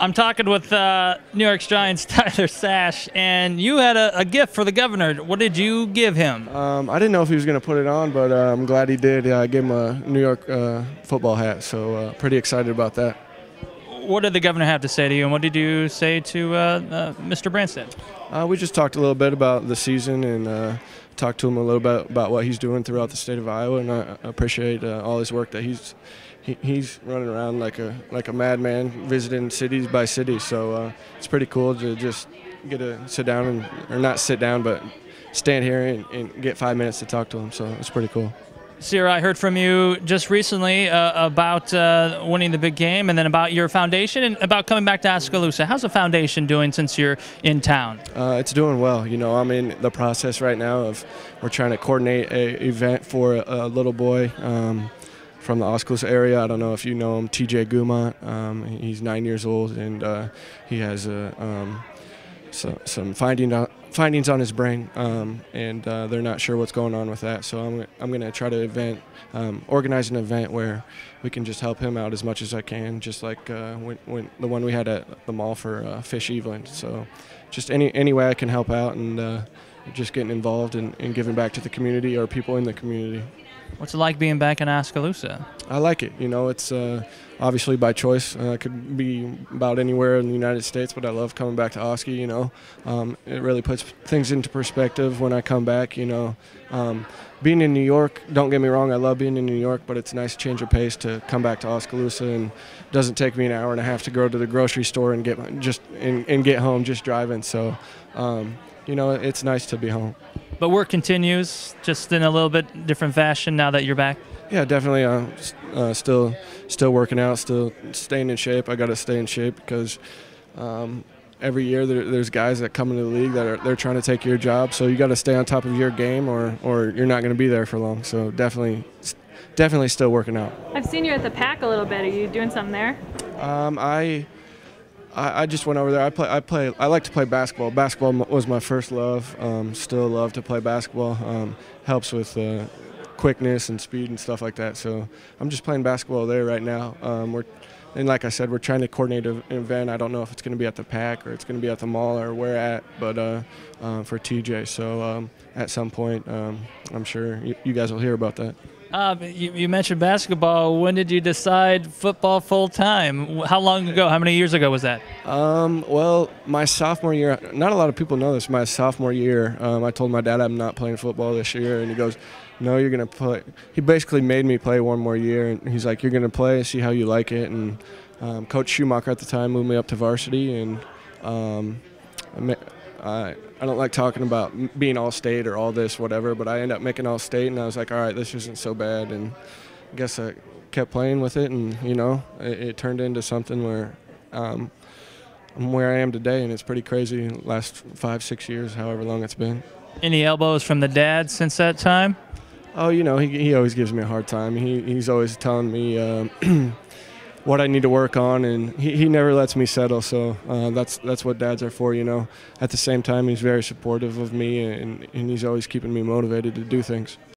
I'm talking with uh, New York Giants Tyler Sash, and you had a, a, gift for the governor. What did you give him? Um, I didn't know if he was going to put it on, but uh, I'm glad he did. Yeah, I gave him a New York uh, football hat, so uh, pretty excited about that. What did the governor have to say to you, and what did you say to uh, uh, Mr. Branstad? we just talked a little bit about the season and talked to him a little bit about what he's doing throughout the state of Iowa, and I appreciate all his work that he's he, he's running around like a like a madman, visiting cities by city. So uh, it's pretty cool to just get to sit down and or not sit down, but stand here and, and get five minutes to talk to him. So it's pretty cool. Sierra, I heard from you just recently uh, about uh, winning the big game and then about your foundation and about coming back to Oskaloosa. How's the foundation doing since you're in town? Uh, it's doing well. You know, I'm in the process right now of we're trying to coordinate a event for a, a little boy. Um, from the Oskaloosa area. I don't know if you know him, TJ Gumont. Um, he's nine years old and uh, he has a, um, so, some finding, uh, findings on his brain, um, and uh, they're not sure what's going on with that. So I'm, I'm going to try to event, um, organize an event where we can just help him out as much as I can, just like uh, when, when the one we had at the mall for uh, Fish Evelyn. So just any any way I can help out and uh, just getting involved and, and giving back to the community or people in the community. What's it like being back in Oskaloosa? I like it. You know, it's uh, obviously by choice. Uh, it could be about anywhere in the United States, but I love coming back to Oski. You know, um, it really puts things into perspective when I come back. You know, um, being in New York, don't get me wrong, I love being in New York, but it's a nice change of pace to come back to Oskaloosa and it doesn't take me an hour and a half to go to the grocery store and get just and, and get home just driving. So, um, you know, it's nice to be home. But work continues, just in a little bit different fashion now that you're back. Yeah, definitely. Uh, uh, still, still working out, still staying in shape. I got to stay in shape because um, every year there, there's guys that come into the league that are they're trying to take your job. So you got to stay on top of your game, or or you're not going to be there for long. So definitely, definitely still working out. I've seen you at the pack a little bit. Are you doing something there? Um, I I, I, just went over there. I play. I play. I like to play basketball. Basketball was my first love. Um, still love to play basketball. Um, helps with uh, quickness and speed and stuff like that. So I'm just playing basketball there right now. Um, we're and like I said, we're trying to coordinate an event. I don't know if it's going to be at the Pack or it's going to be at the mall or where at, but uh, uh, for TJ. So um, at some point, um, I'm sure you, you guys will hear about that. Uh, you, you, mentioned basketball. When did you decide football full time? How long ago? How many years ago was that? Um, well, my sophomore year. Not a lot of people know this. My sophomore year, um, I told my dad I'm not playing football this year, and he goes, "No, you're gonna play." He basically made me play one more year, and he's like, "You're gonna play, and see how you like it." And um, Coach Schumacher at the time moved me up to varsity, and um, I, I don't like talking about being all state or all this, whatever, but I ended up making all state, and I was like, all right, this isn't so bad. And I guess I kept playing with it, and, you know, it, it turned into something where um, I'm where I am today, and it's pretty crazy last five, six years, however long it's been. Any elbows from the dad since that time? Oh, you know, he, he always gives me a hard time. He, he's always telling me, uh, what I need to work on, and he, he never lets me settle. So uh, that's that's what dads are for, you know. At the same time, he's very supportive of me, and, and he's always keeping me motivated to do things.